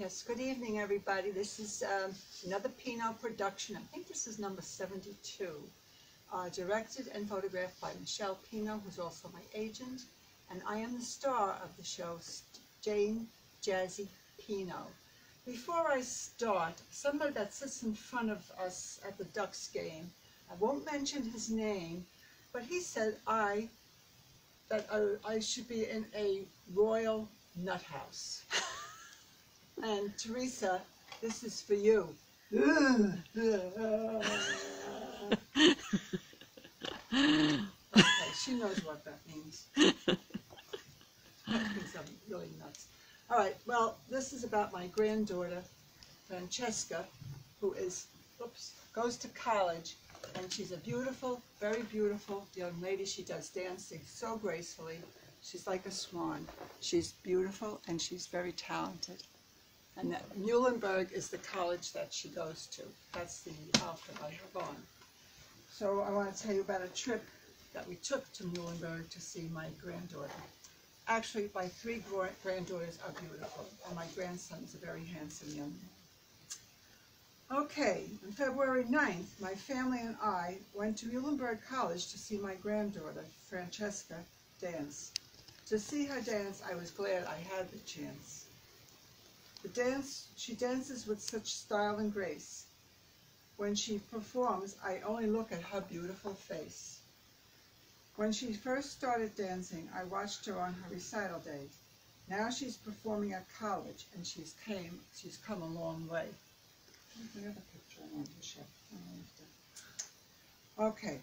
Yes, good evening, everybody. This is um, another Pino production. I think this is number 72. Uh, directed and photographed by Michelle Pino, who's also my agent. And I am the star of the show, Jane Jazzy Pino. Before I start, somebody that sits in front of us at the Ducks game, I won't mention his name, but he said I that I, I should be in a royal nut house. and Teresa, this is for you. okay, she knows what that means. that means I'm really nuts. All right, well, this is about my granddaughter, Francesca, who is, oops, goes to college, and she's a beautiful, very beautiful young lady. She does dancing so gracefully. She's like a swan. She's beautiful, and she's very talented. And that Muhlenberg is the college that she goes to. That's the outfit I have on. So I want to tell you about a trip that we took to Muhlenberg to see my granddaughter. Actually, my three granddaughters are beautiful, and my grandson is a very handsome young man. Okay, on February 9th, my family and I went to Muhlenberg College to see my granddaughter, Francesca, dance. To see her dance, I was glad I had the chance. The dance, she dances with such style and grace. When she performs, I only look at her beautiful face. When she first started dancing, I watched her on her recital days. Now she's performing at college, and she's came, she's come a long way. Okay,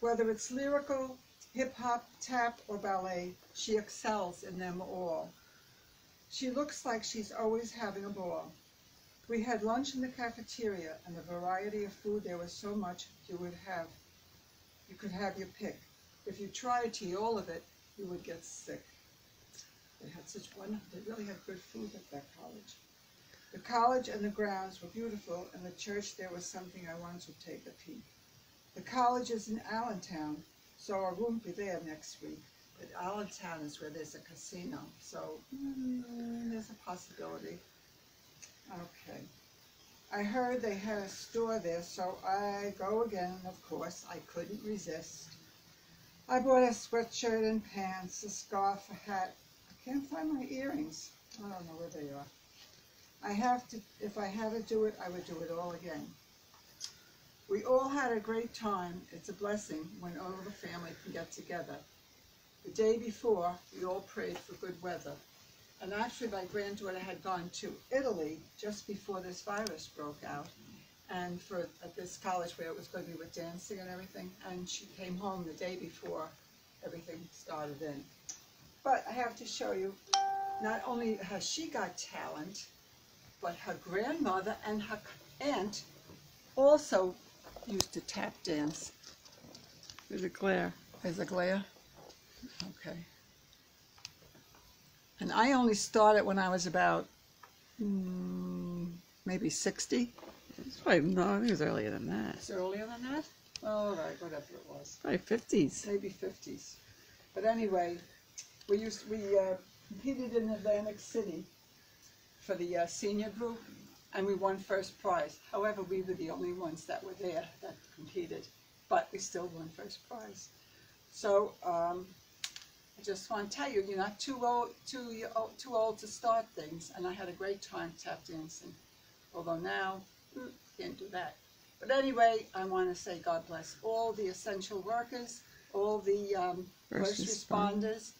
whether it's lyrical, hip hop, tap, or ballet, she excels in them all. She looks like she's always having a ball. We had lunch in the cafeteria, and the variety of food there was so much you would have, you could have your pick. If you tried to eat all of it, you would get sick. They had such one, they really had good food at that college. The college and the grounds were beautiful, and the church there was something I wanted to take a peek. The college is in Allentown, so I won't be there next week. Allentown is where there's a casino, so mm, there's a possibility. Okay. I heard they had a store there, so I go again, of course. I couldn't resist. I bought a sweatshirt and pants, a scarf, a hat. I can't find my earrings. I don't know where they are. I have to, if I had to do it, I would do it all again. We all had a great time. It's a blessing when all the family can get together. The day before, we all prayed for good weather. And actually, my granddaughter had gone to Italy just before this virus broke out and for at this college where it was going to be with dancing and everything. And she came home the day before everything started in. But I have to show you, not only has she got talent, but her grandmother and her aunt also used to tap dance. There's a glare. There's a glare? Okay. And I only started when I was about mm, maybe 60. It's probably, no, I think it was earlier than that. It's earlier than that? All right, whatever it was. Probably 50s. Maybe 50s. But anyway, we used we uh, competed in Atlantic City for the uh, senior group, and we won first prize. However, we were the only ones that were there that competed, but we still won first prize. So um, I just want to tell you, you're not too old, too, too old to start things, and I had a great time tap dancing. Although now can't do that. But anyway, I want to say God bless all the essential workers, all the um, first, first responders,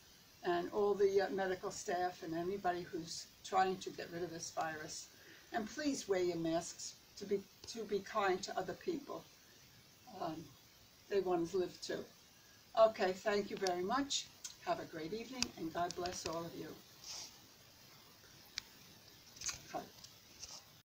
and all the uh, medical staff and anybody who's trying to get rid of this virus. And please wear your masks to be to be kind to other people. Um, they want to live too. Okay, thank you very much. Have a great evening, and God bless all of you.